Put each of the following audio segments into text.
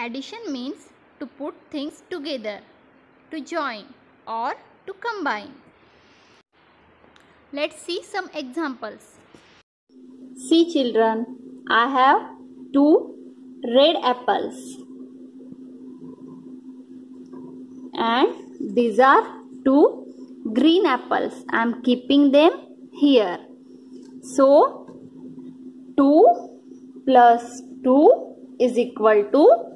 Addition means to put things together, to join or to combine. Let's see some examples. See children, I have two red apples. And these are two green apples. I am keeping them here. So, 2 plus 2 is equal to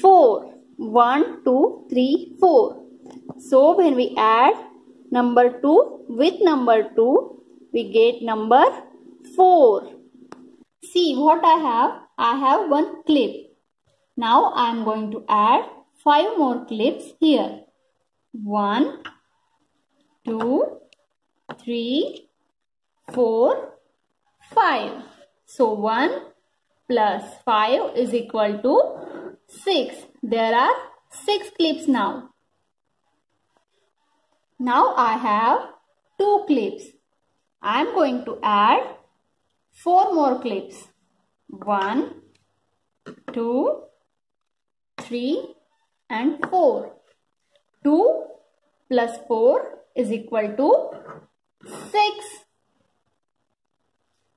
4. 1, 2, 3, 4. So, when we add number 2 with number 2, we get number 4. See what I have. I have one clip. Now I am going to add 5 more clips here. 1, 2, 3, 4, 5. So 1 plus 5 is equal to 6. There are 6 clips now. Now I have 2 clips. I am going to add 4 more clips. 1, 2, 3 and 4. 2 plus 4 is equal to 6.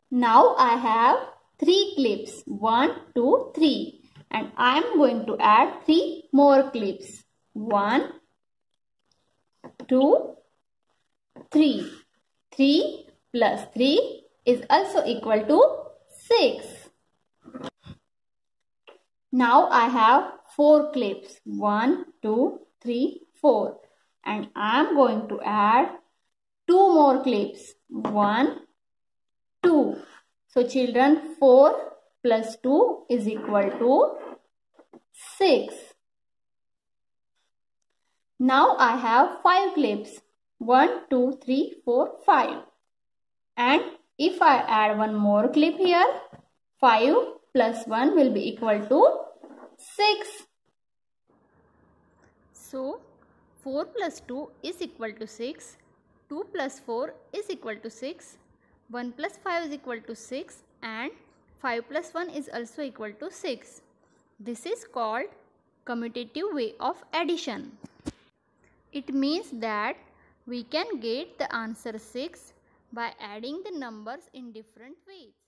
Now I have 3 clips. 1, 2, 3. And I am going to add 3 more clips. 1, 2, 3. 3 plus 3 is also equal to 6. Now I have 4 clips. 1, 2, 3, 4 and I am going to add two more clips. One, two. So children 4 plus 2 is equal to 6. Now I have 5 clips. 1, 2, 3, 4, 5. And if I add one more clip here, 5 plus 1 will be equal to 6. So, 4 plus 2 is equal to 6, 2 plus 4 is equal to 6, 1 plus 5 is equal to 6 and 5 plus 1 is also equal to 6. This is called commutative way of addition. It means that we can get the answer 6 by adding the numbers in different ways.